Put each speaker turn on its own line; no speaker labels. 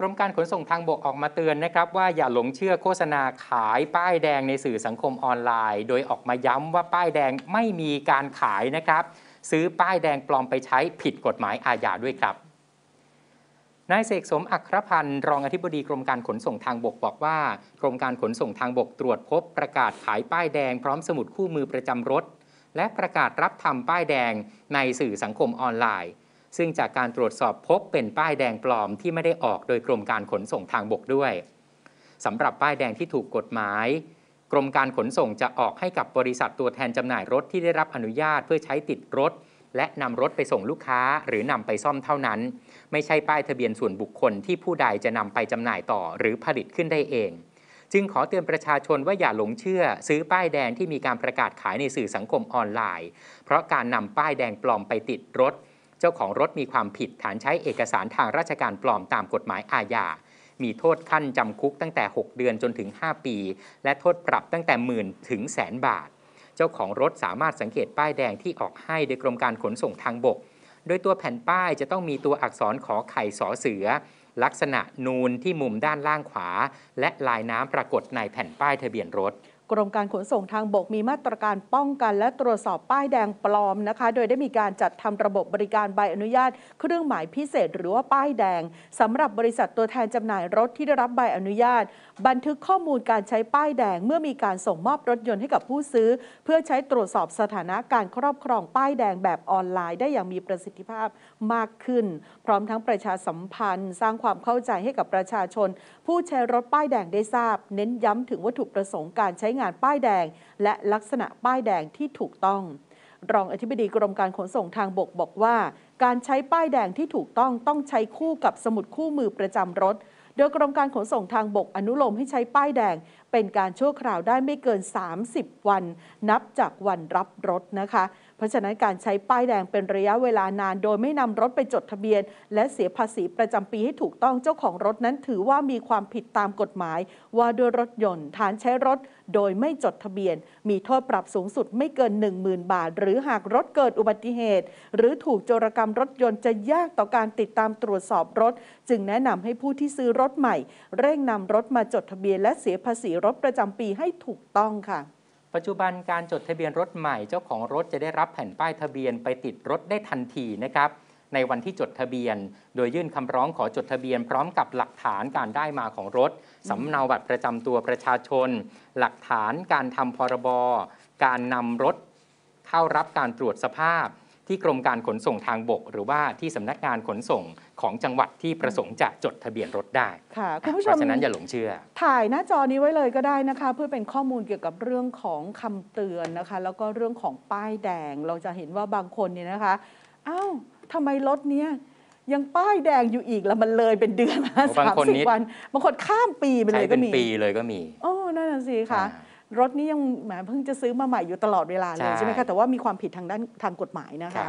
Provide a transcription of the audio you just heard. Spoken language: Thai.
กรมการขนส่งทางบกออกมาเตือนนะครับว่าอย่าหลงเชื่อโฆษณาขายป้ายแดงในสื่อสังคมออนไลน์ โดยออกมาย้ำว่าป้ายแดงไม่มีการขายนะครับ ซื้อป้ายแดงปลอมไปใช้ผิดกฎหมายอาญาด้วยครับนายเสกสมอัครพันธ์รองอธิบดีกรมการขนส่งทางบกบอกว่า กรมการขนส่งทางบกตรวจพบประกาศขายป้ายแดงพร้อมสมุดคู่มือประจำรถ และประกาศรับทำป้ายแดงในสื่อสังคมออนไลน์ ซึ่งจากการตรวจสอบพบเป็นป้ายแดงปลอมที่ไม่ได้ออกโดยกรมการขนส่งทางบกด้วยสำหรับป้ายแดงที่ถูกกฎหมาย กรมการขนส่งจะออกให้กับบริษัทตัวแทนจำหน่ายรถที่ได้รับอนุญาตเพื่อใช้ติดรถ และนำรถไปส่งลูกค้าหรือนำไปซ่อมเท่านั้น ไม่ใช่ป้ายทะเบียนส่วนบุคคลที่ผู้ใดจะนำไปจำหน่ายต่อหรือผลิตขึ้นได้เอง จึงขอเตือนประชาชนว่าอย่าหลงเชื่อ ซื้อป้ายแดงที่มีการประกาศขายในสื่อสังคมออนไลน์ เพราะการนำป้ายแดงปลอมไปติดรถ เจ้าของรถมีความผิดฐานใช้เอกสารทางราชการปลอมตามกฎหมายอาญา มีโทษขั้นจำคุกตั้งแต่ 6 เดือนจนถึง 5 ปี และโทษปรับตั้งแต่หมื่นถึงแสนบาท เจ้าของรถสามารถสังเกตป้ายแดงที่ออกให้โดยกรมการขนส่งทางบก โดยตัวแผ่นป้ายจะต้องมีตัวอักษรขอไข่สอเสือ ลักษณะนูนที่มุมด้านล่างขวา และลายน้ำปรากฏในแผ่นป้ายทะเบียนรถ
กรมการขนส่งทางบกมีมาตรการป้องกัน และตรวจสอบป้ายแดงปลอมนะคะ โดยได้มีการจัดทำระบบบริการใบอนุญาต เครื่องหมายพิเศษ หรือว่าป้ายแดงสำหรับบริษัทตัวแทนจำหน่ายรถที่ได้รับใบอนุญาต บันทึกข้อมูลการใช้ป้ายแดง เมื่อมีการส่งมอบรถยนต์ให้กับผู้ซื้อ เพื่อใช้ตรวจสอบสถานะการครอบครองป้ายแดงแบบออนไลน์ ได้อย่างมีประสิทธิภาพมากขึ้น พร้อมทั้งประชาสัมพันธ์ สร้างความเข้าใจให้กับประชาชน ผู้ใช้รถป้ายแดงได้ทราบ เน้นย้ำถึงวัตถุประสงค์การใช้งานป้ายแดง และลักษณะป้ายแดงที่ถูกต้อง รองอธิบดีกรมการขนส่งทางบกบอกว่า การใช้ป้ายแดงที่ถูกต้องต้องใช้คู่กับสมุดคู่มือประจำรถ โดยกรมการขนส่งทางบกอนุโลมให้ใช้ป้ายแดง เป็นการชั่วคราวได้ไม่เกิน 30 วัน นับจากวันรับรถนะคะ เพราะฉะนั้นการใช้ป้ายแดงเป็นระยะเวลานาน โดยไม่นำรถไปจดทะเบียน และเสียภาษีประจำปีให้ถูกต้องเจ้าของรถนั้นถือว่ามีความผิดตามกฎหมาย ว่าด้วยรถยนต์ฐานใช้รถโดยไม่จดทะเบียน มีโทษปรับสูงสุดไม่เกิน 10,000 บาท หรือหากรถเกิดอุบัติเหตุ หรือถูกโจรกรรมรถยนต์จะยากต่อการติดตามตรวจสอบรถ จึงแนะนำให้ผู้ที่ซื้อรถใหม่ เร่งนำรถมาจดทะเบียนและเสียภาษีรถประจำปีให้ถูกต้องค่ะ
ปัจจุบันการจดทะเบียนรถใหม่เจ้าของรถจะได้รับแผ่นป้ายทะเบียนไปติดรถได้ทันทีนะครับในวันที่จดทะเบียน โดยยื่นคำร้องขอจดทะเบียน พร้อมกับหลักฐานการได้มาของรถสำเนาบัตรประจำตัวประชาชน หลักฐานการทำพรบ การนำรถ เข้ารับการตรวจสภาพ ที่กรมการขนส่งทางบก หรือว่าที่สำนักงานขนส่งของจังหวัดที่ประสงค์จะจดทะเบียนรถได้
ค่ะคุณผู้ช
เพ
ม
ราะฉะนั้นอย่าหลงเชื่อ
ถ่ายหน้าจอนี้ไว้เลยก็ได้นะคะ เพื่อเป็นข้อมูลเกี่ยวกับเรื่องของคำเตือนนะคะ แล้วก็เรื่องของป้ายแดงเราจะเห็นว่าบางคนเนี่ยนะคะอ้าวทำไมรถเนี้ยยังป้ายแดงอยู่อีกแล้วมันเลยเป็นเดือนมา
โอ้บา
สางม
คน
สิบ
นี้
วันบางคนข้ามปีไปเล
ใช้
ยก็
เป็น
มี
ปีเลยก็มี
โอ้นั่นน่ะสิคะ
อ่า ร
ถนี้ยังแหมเพิ่งจะซื้อมาใหม่อยู่ตลอดเวลาเลย
ใช่
ใช่ไหมคะแต่ว่ามีความผิดทางด้านทางกฎหมายนะคะ